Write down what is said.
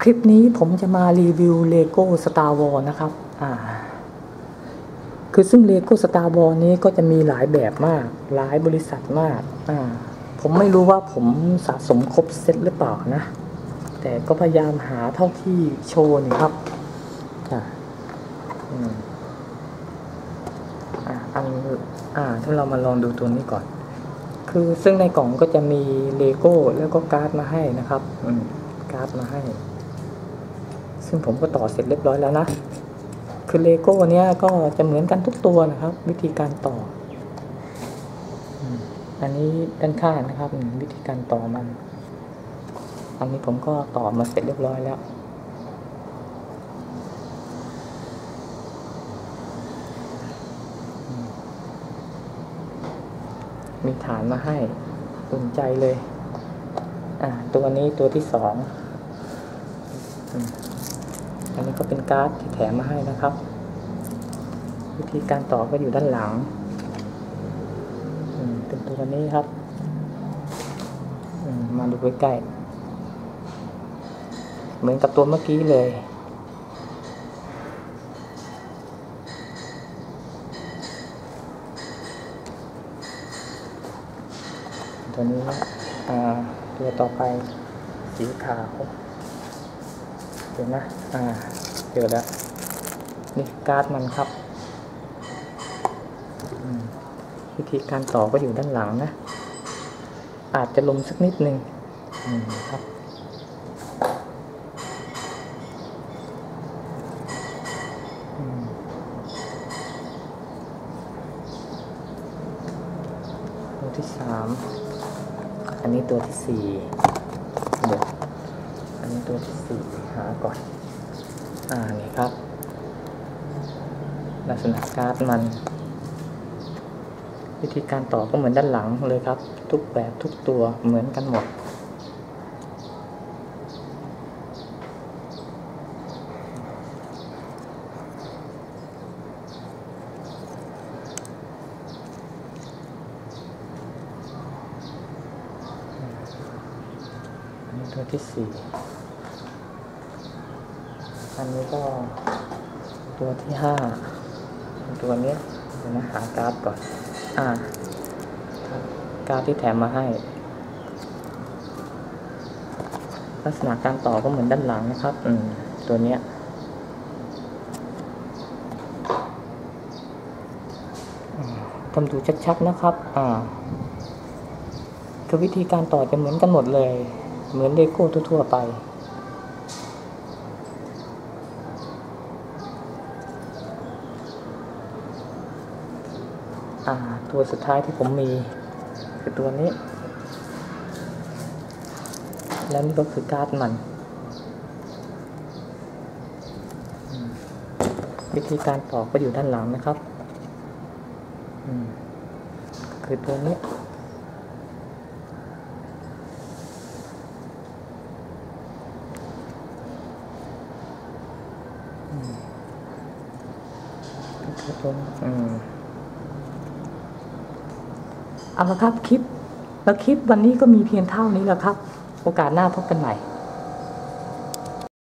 คลิปนี้ผมจะมารีวิวเลโก้ Star Wars นะครับ อ่า คือซึ่งเลโก้ Star Wars นี้ก็จะมีหลายแบบมาก หลายบริษัทมาก อ่า ผมไม่รู้ว่าผมสะสมครบเซตหรือเปล่านะ แต่ก็พยายามหาเท่าที่โชว์นี่ครับ อ่าอ่าอันอ่าถ้าเรามาลองดูตัวนี้ก่อน คือซึ่งในกล่องก็จะมีเลโก้แล้วก็การ์ดมาให้นะครับ อืมการ์ดมาให้ ซึ่งผมก็ต่อเสร็จเรียบร้อยแล้วนะ คือเลโก้เนี้ยก็จะเหมือนกันทุกตัวนะครับ วิธีการต่อ อันนี้ด้านข้างนะครับวิธีการต่อมัน อันนี้ผมก็ต่อมาเสร็จเรียบร้อยแล้วมีฐานมาให้อุ่นใจเลย อ่า ตัวนี้ตัวที่สอง อันนี้ก็เป็นการ์ดที่แถมมาให้นะครับ วิธีการต่อก็อยู่ด้านหลังเป็นตัวนี้ครับมาดูใกล้ๆเหมือนกับตัวเมื่อกี้เลยตัวนี้ตัวต่อไปสีขาว เดี๋ยวนะอ่าเจอแล้ว นี่การ์ดมันครับวิธีการต่อก็อยู่ด้านหลังนะ อาจจะลงสักนิดนึงครับตัวที่สามอันนี้ตัวที่สี่เดี๋ยวอันนี้ตัวที่ สี่หาก่อน อ่านี่ครับ ลักษณะการ์ดมัน วิธีการต่อก็เหมือนด้านหลังเลยครับ ทุกแบบทุกตัวเหมือนกันหมดอันนี้ตัวที่สี่ อันนี้ก็ตัวที่ห้าตัวนี้เดี๋ยวนะหาการ์ดก่อน อ่า การ์ดที่แถมมาให้ ลักษณะการต่อก็เหมือนด้านหลังนะครับ อืม ตัวเนี้ยทำดูชัดๆนะครับ อ่าคือวิธีการต่อจะเหมือนกันหมดเลย เหมือนเลโก้ทั่วๆไป อ่า ตัวสุดท้ายที่ผมมี คือตัวนี้ แล้วนี่ก็คือการ์ดมัน วิธีการตอกก็อยู่ด้านหลังนะครับ คือตัวนี้อตัวอืม เอาละครับคลิป แล้วคลิปวันนี้ก็มีเพียงเท่านี้แหละครับ โอกาสหน้าพบกันใหม่